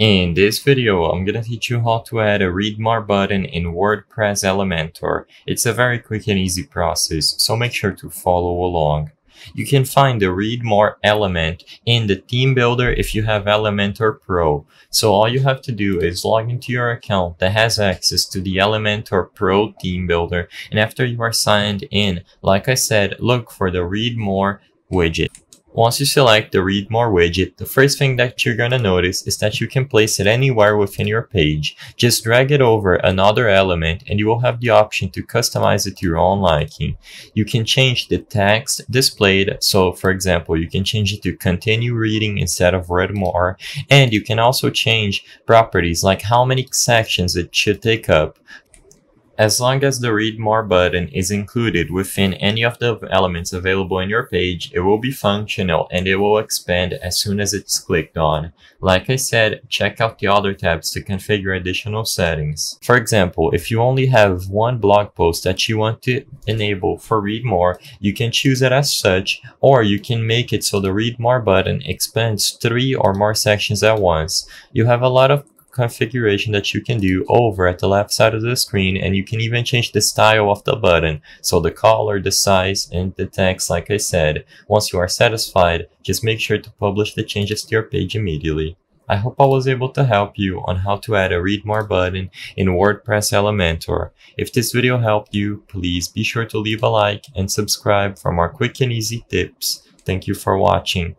In this video, I'm gonna teach you how to add a read more button in WordPress Elementor. It's a very quick and easy process, so make sure to follow along. You can find the read more element in the theme builder if you have Elementor Pro. So all you have to do is log into your account that has access to the Elementor Pro theme builder. And after you are signed in, like I said, look for the read more widget. Once you select the Read More widget, the first thing that you're gonna notice is that you can place it anywhere within your page. Just drag it over another element and you will have the option to customize it to your own liking. You can change the text displayed, so for example, you can change it to continue reading instead of read more, and you can also change properties like how many sections it should take up. As long as the read more button is included within any of the elements available in your page, it will be functional and it will expand as soon as it's clicked on. Like I said, check out the other tabs to configure additional settings. For example, if you only have one blog post that you want to enable for read more, you can choose it as such, or you can make it so the read more button expands three or more sections at once. You have a lot of configuration that you can do over at the left side of the screen and you can even change the style of the button so the color the size and the text like i said once you are satisfied just make sure to publish the changes to your page immediately I hope I was able to help you on how to add a read more button in WordPress Elementor. If this video helped you, please be sure to leave a like and subscribe for more quick and easy tips. Thank you for watching.